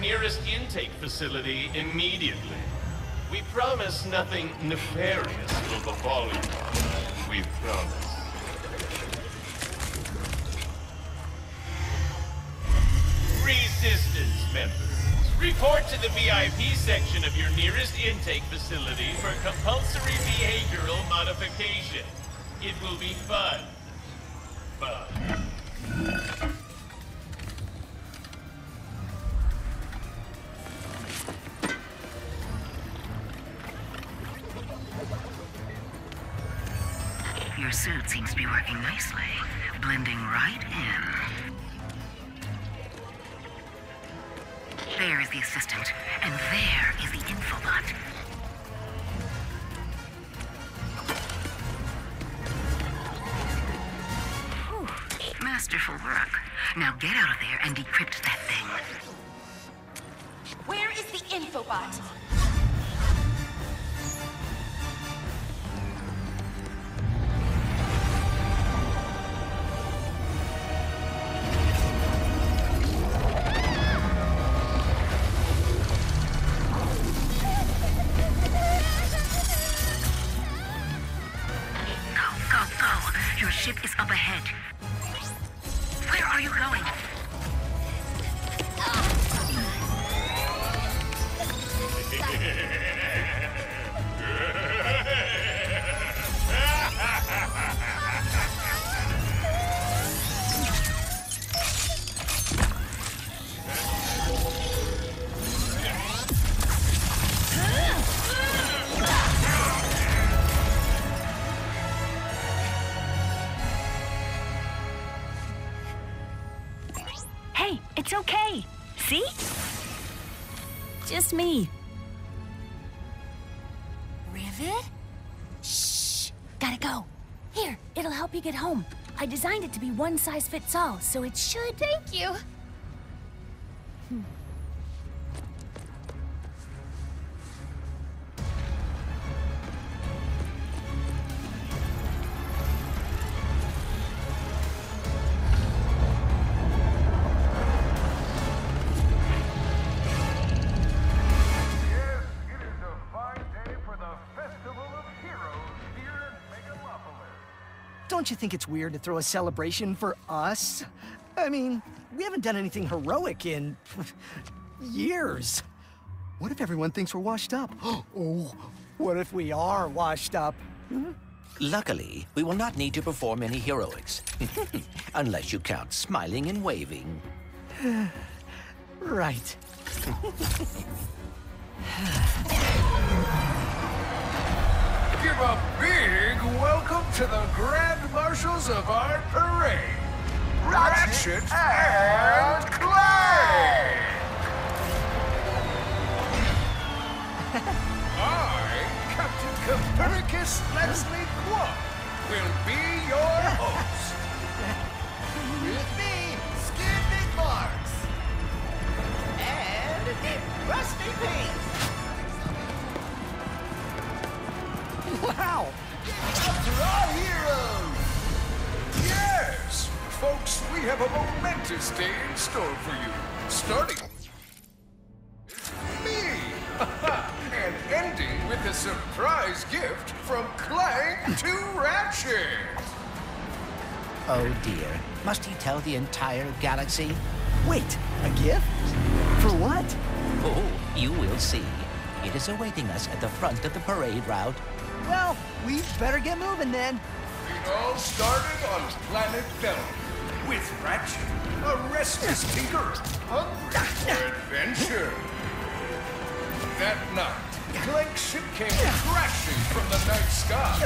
nearest intake facility immediately. We promise nothing nefarious will befall you. We promise. Resistance members, report to the VIP section of your nearest intake facility for compulsory behavioral modification. It will be fun. Fun. Now get out of there and decrypt that thing. Where is the infobot? Go, go, go. Your ship is up ahead. Where are you going? designed it to be one size fits all, so it should. Thank you. Yes, Don't you think it's weird to throw a celebration for us? I mean, we haven't done anything heroic in years. What if everyone thinks we're washed up? Oh, what if we are washed up? Mm-hmm. Luckily, we will not need to perform any heroics. Unless you count smiling and waving. Right. A big welcome to the Grand Marshals of our parade, Ratchet, and Clank! I, Captain Copernicus Leslie Qwark, will be your host. Store for you. Starting with me! and ending with a surprise gift from Clank to Ratchet! Oh dear. Must he tell the entire galaxy? Wait, a gift? For what? Oh, you will see. It is awaiting us at the front of the parade route. Well, we better get moving then. It all started on planet Bell with Ratchet, a restless tinker, hungry for adventure. That night, Clank's ship came crashing from the night sky.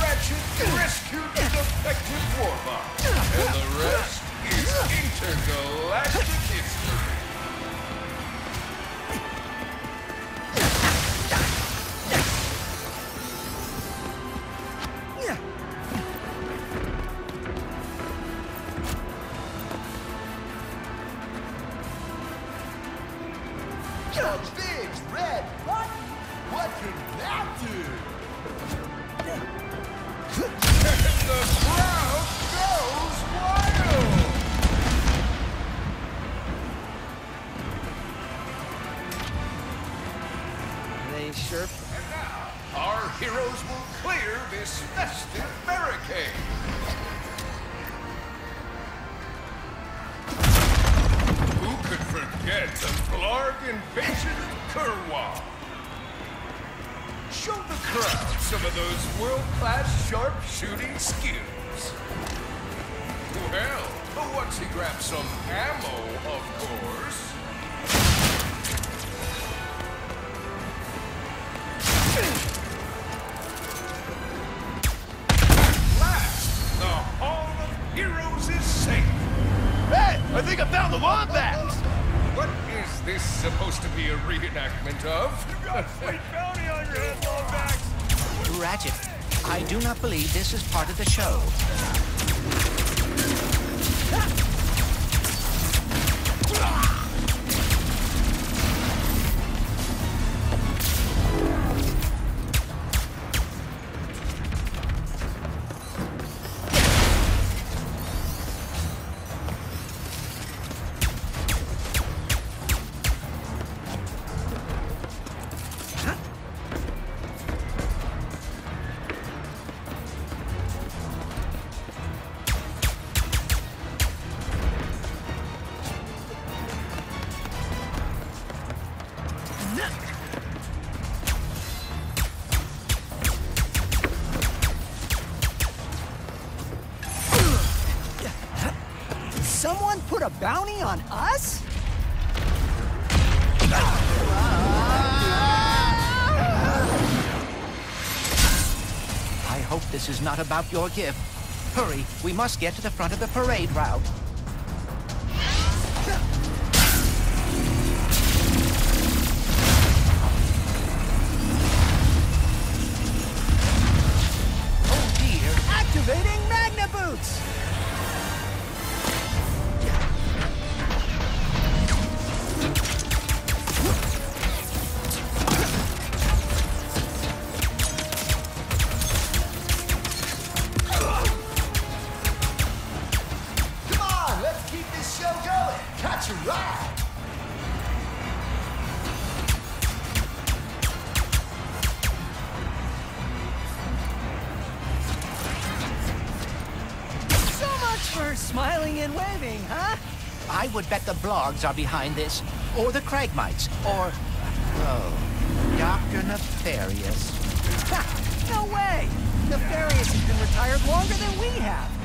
Ratchet rescued the defective warbot, and the rest is intergalactic Big red button. What can that do? the crowd goes wild. They sure. And now our heroes will clear this festive some of those world-class sharpshooting skills. Well, once he grabs some ammo, of course. Believe this is part of the show. A bounty on us? I hope this is not about your gift. Hurry, we must get to the front of the parade route. Would bet the Blargs are behind this, or the Cragmites, or... Oh, Dr. Nefarious. Ha! No way! Nefarious has been retired longer than we have.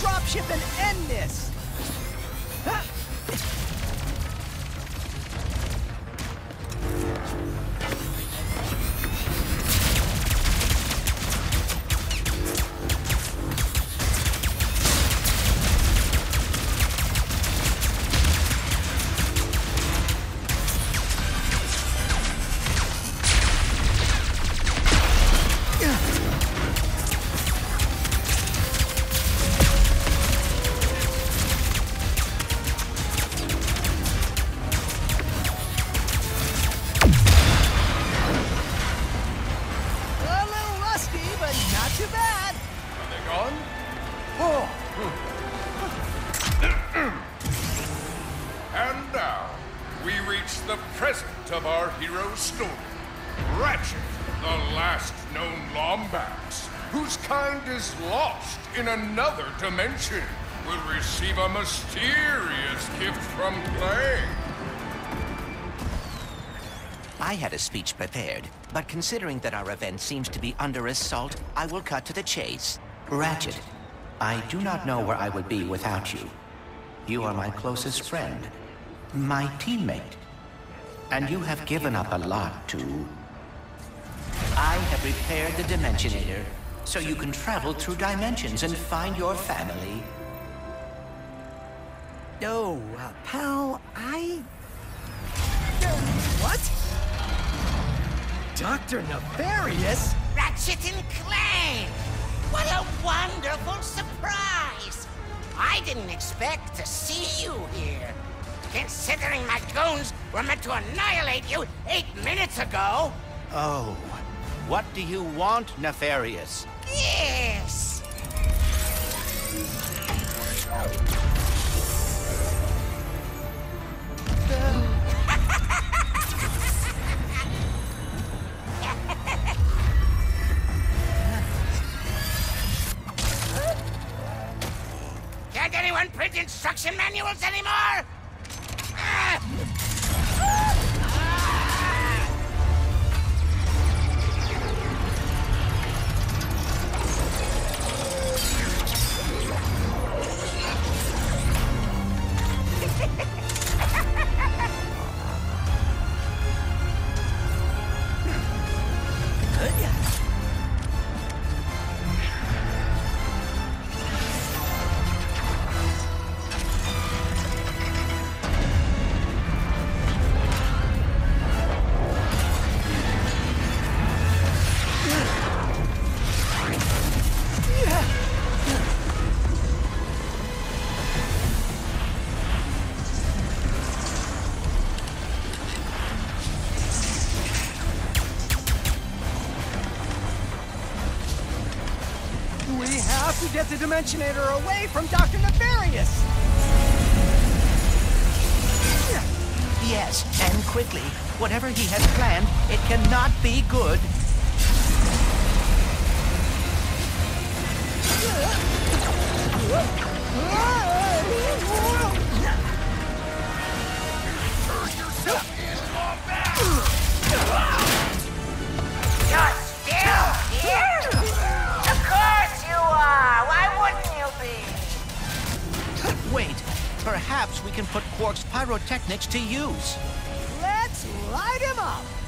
dropship and end this! Speech prepared, but considering that our event seems to be under assault, I will cut to the chase. Ratchet, I do not know where I would be without you. You are my closest friend, my teammate, and you have given up a lot to... I have repaired the Dimensionator, so you can travel through dimensions and find your family. No, uh, pal, I... What? Dr. Nefarious? Ratchet and Clank! What a wonderful surprise! I didn't expect to see you here. Considering my goons were meant to annihilate you eight minutes ago. Oh, what do you want, Nefarious? Yes! Can't print instruction manuals anymore? Get the Dimensionator away from Dr. Nefarious! Yes, and quickly. Whatever he has planned, it cannot be good. Can put Qwark's pyrotechnics to use. Let's light him up!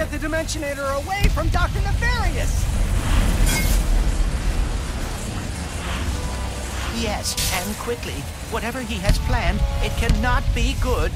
Get the Dimensionator away from Dr. Nefarious! Yes, and quickly. Whatever he has planned, it cannot be good.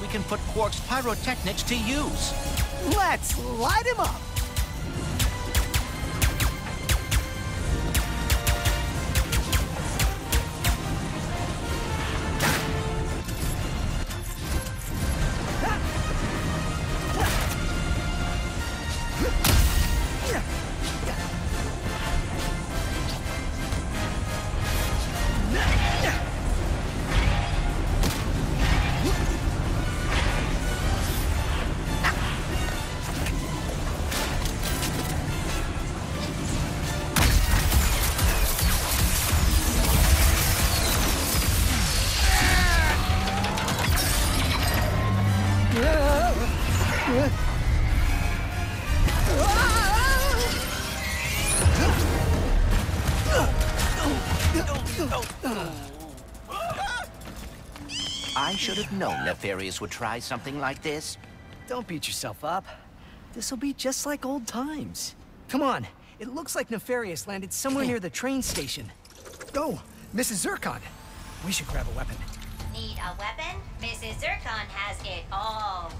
We can put Qwark's pyrotechnics to use. Let's light him up! Should have known Nefarious would try something like this. Don't beat yourself up. This'll be just like old times. Come on, it looks like Nefarious landed somewhere near the train station. Go, Mrs. Zurkon. We should grab a weapon. Need a weapon? Mrs. Zurkon has it all.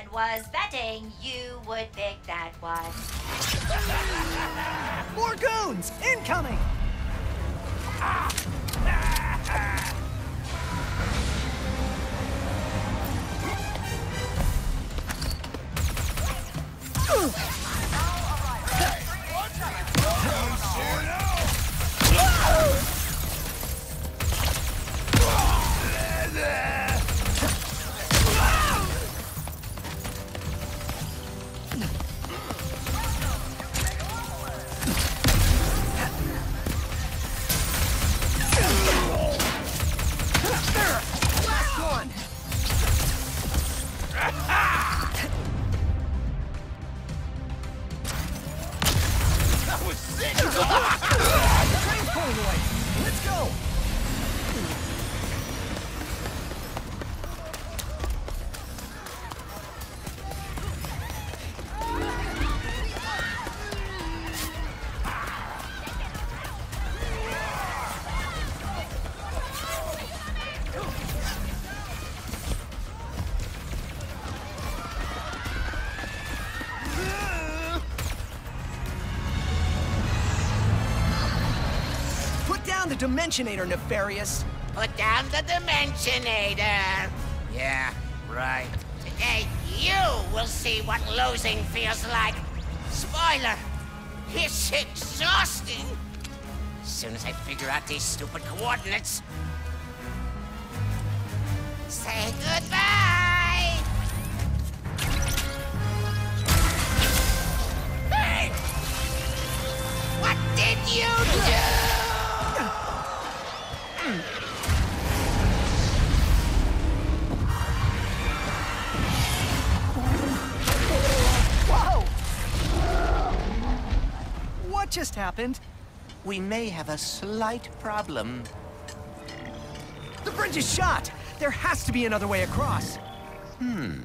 Zurkon was betting you would pick that one. More goons! Incoming! Last Dimensionator, Nefarious! Put down the Dimensionator. Yeah, right. Today, you will see what losing feels like. Spoiler, it's exhausting. As soon as I figure out these stupid coordinates. We may have a slight problem. The bridge is shot! There has to be another way across! Hmm.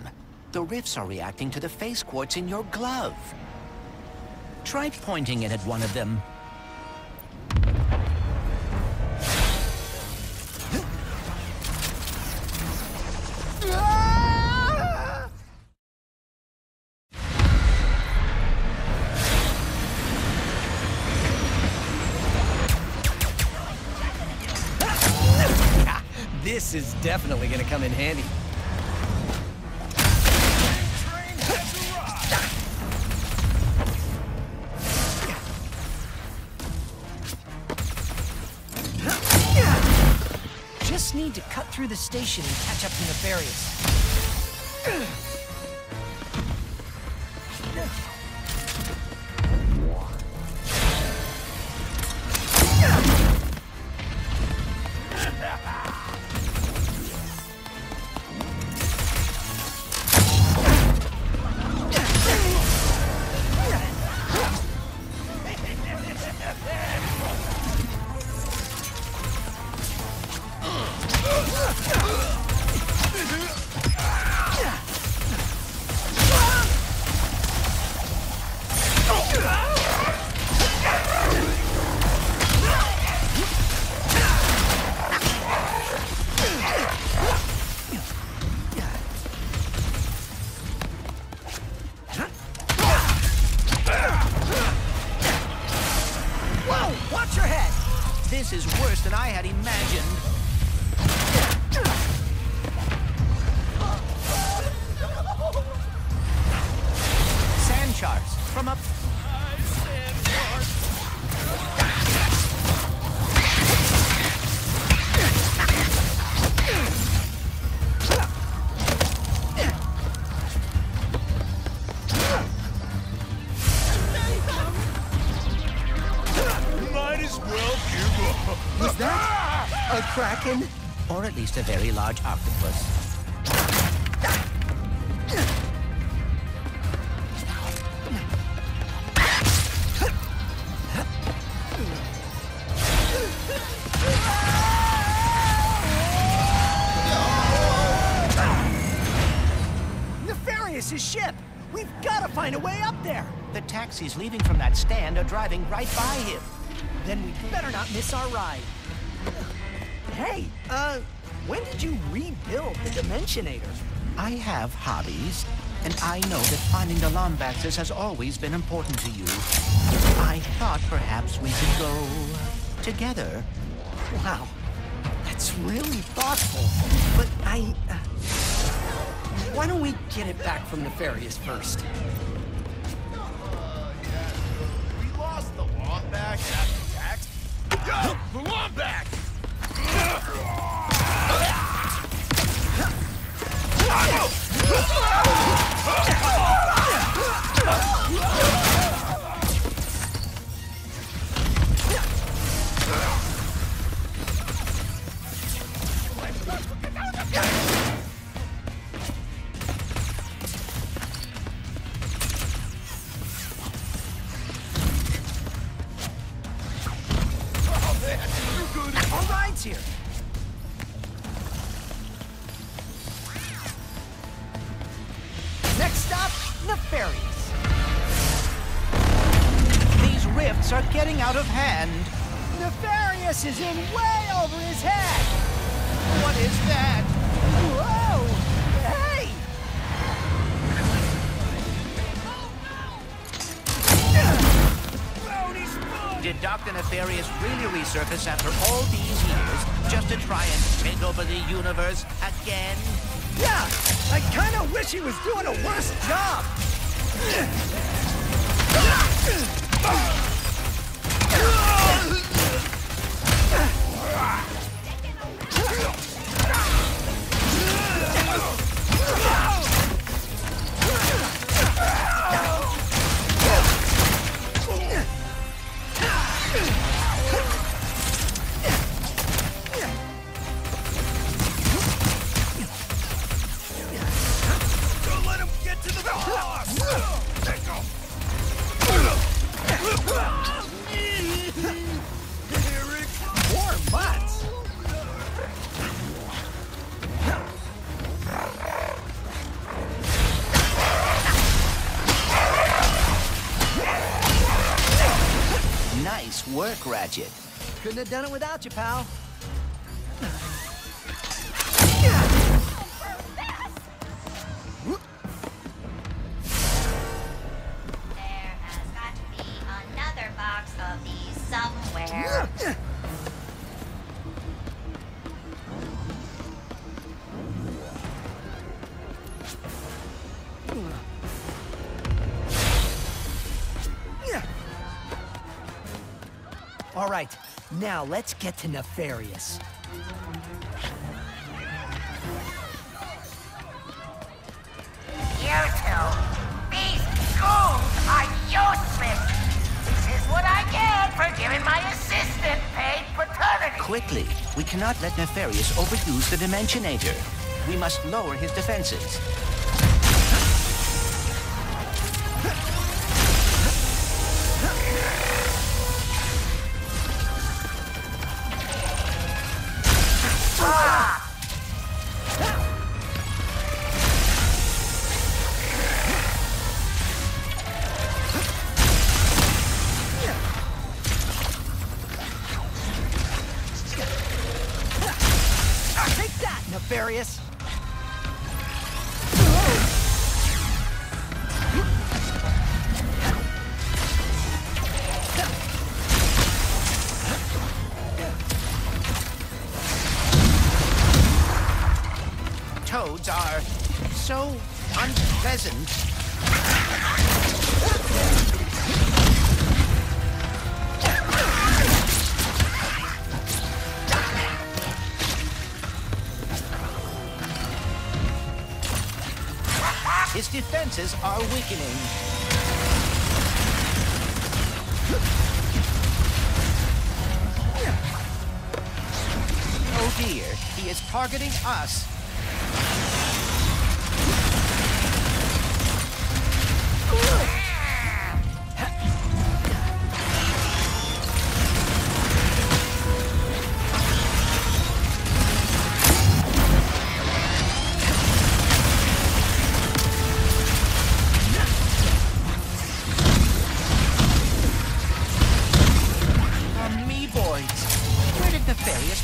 The rifts are reacting to the phase quartz in your glove. Try pointing it at one of them. This is definitely gonna come in handy. Just need to cut through the station and catch up to Nefarious. A very large octopus. Nefarious' ship! We've got to find a way up there! The taxis leaving from that stand are driving right by him. Then we better not miss our ride. Hey, uh, when did you rebuild the Dimensionator? I have hobbies, and I know that finding the Lombaxes has always been important to you. I thought perhaps we could go together. Wow, that's really thoughtful. But I... Uh, why don't we get it back from Nefarious first? We lost the Wombat after tax. Yo, the Wombat! Our ride's here. Next stop, Nefarious. These rifts are getting out of hand. Nefarious is in way over his head. What is that? Whoa! Hey! Did Dr. Nefarious really resurface after all these years just to try and take over the universe again? Yeah, I kind of wish he was doing a worse job. Don't Nice work, Ratchet. Couldn't have done it without you, pal. Now let's get to Nefarious. You two, these goons are useless. This is what I get for giving my assistant paid paternity. Quickly, we cannot let Nefarious overuse the Dimensionator. We must lower his defenses. That, targeting us.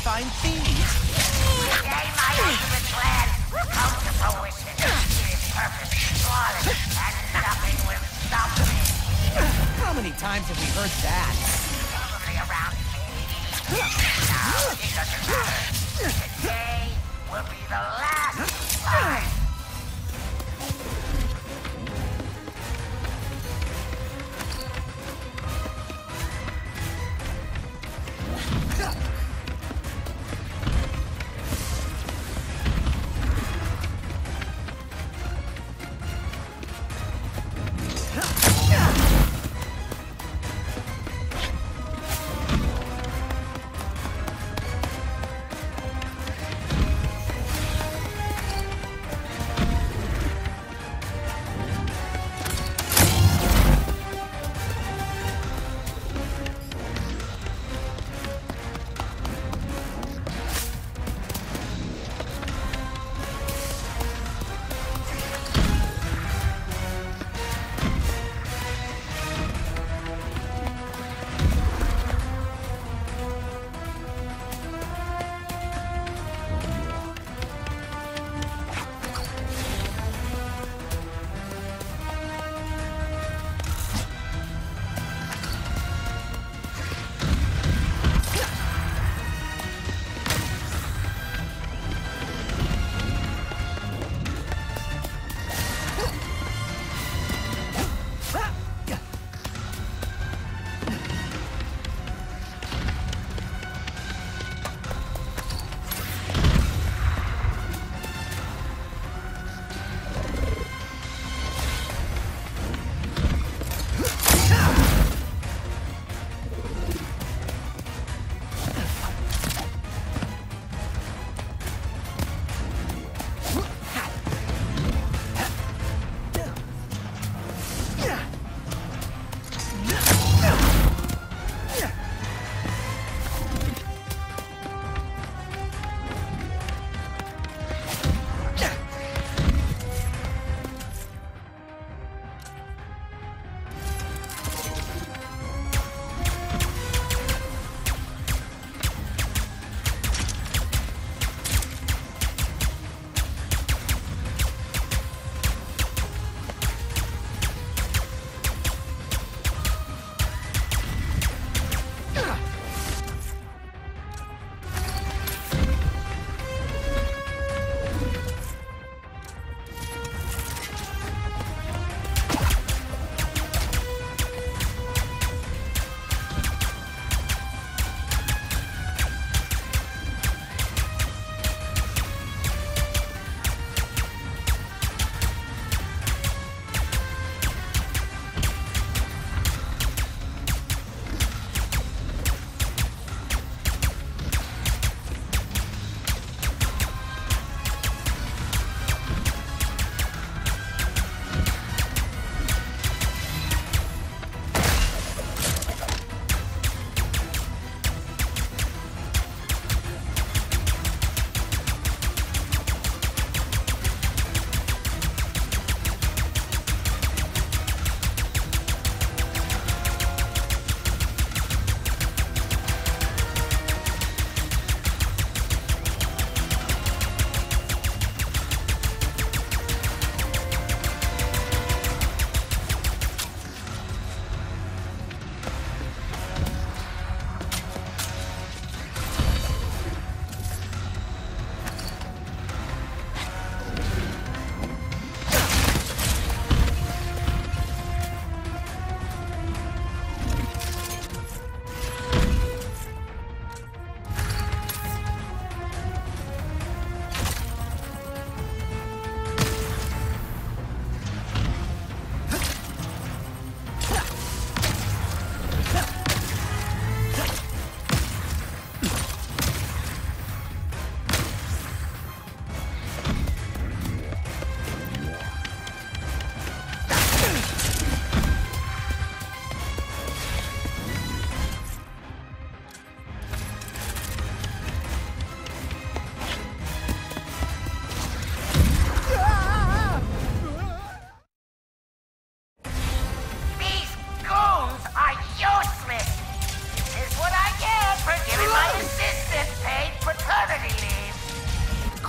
Find these? My ultimate plan come to fruition. Purpose is flawless, and nothing will stop me. How many times have we heard that? Probably around 80. Now, it doesn't matter. Today will be the last time.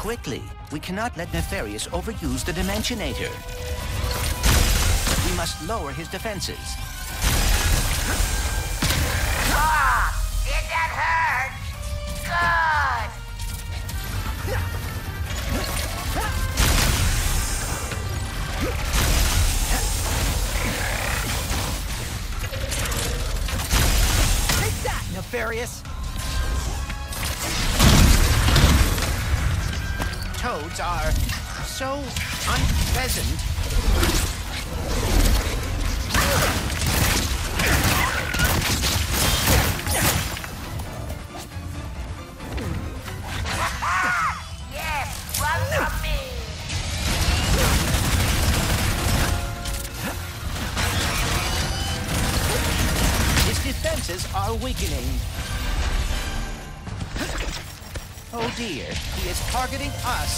Quickly. We cannot let Nefarious overuse the Dimensionator. We must lower his defenses. Ah, did that hurt? Good! Take that, Nefarious! Toads are so unpleasant. Are weakening. Oh dear, he is targeting us.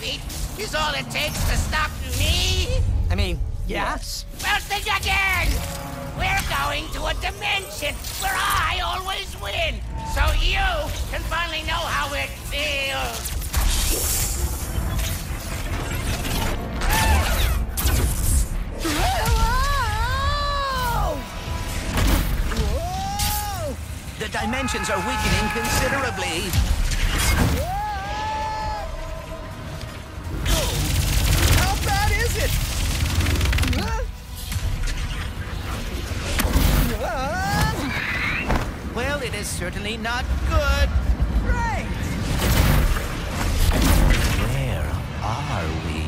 Crushing defeat is all it takes to stop me? I mean, yes. Well, think again! We're going to a dimension where I always win, so you can finally know how it feels. The dimensions are weakening considerably. It is certainly not good. Great! Where are we?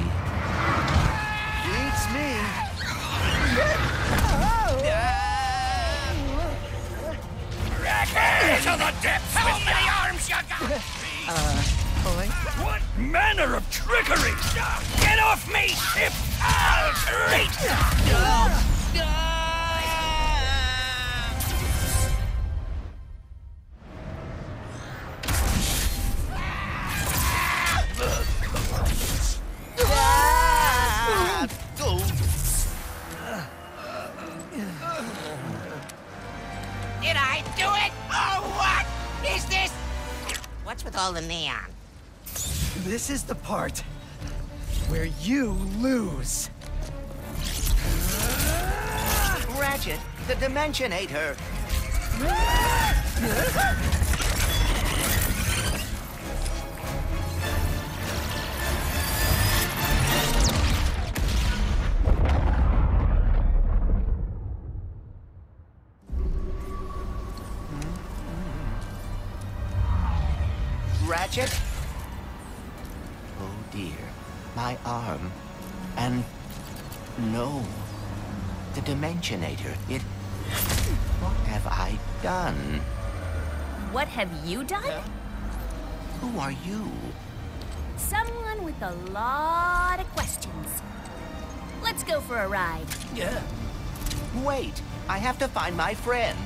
Beats me. To the depths! How many arms you got? Uh, Boy. What manner of trickery! Get off me, ship! I'll treat! Ratchet, the you done? Who are you? Someone with a lot of questions. Let's go for a ride. Yeah. Wait, I have to find my friend.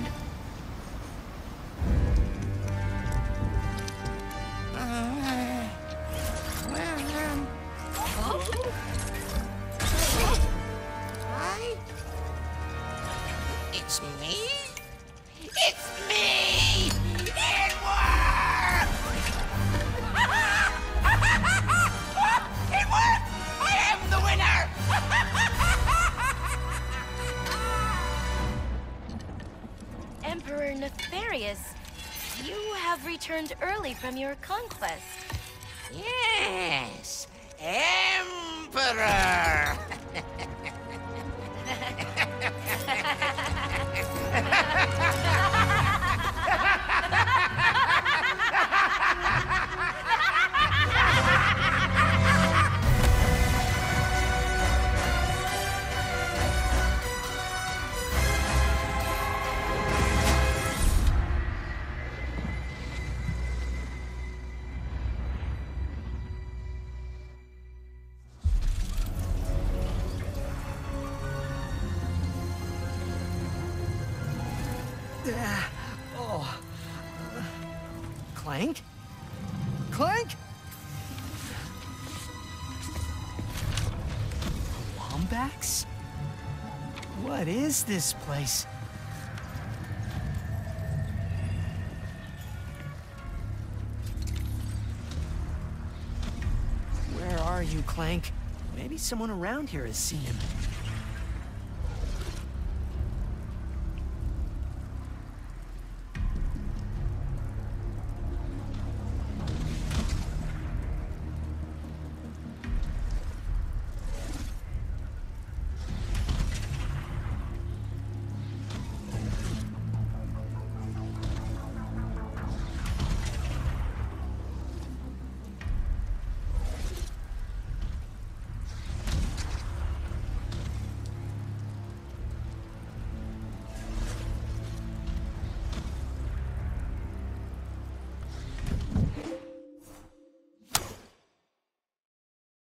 From your conquest. Oh. Clank? Clank? Lombax? What is this place? Where are you, Clank? Maybe someone around here has seen him.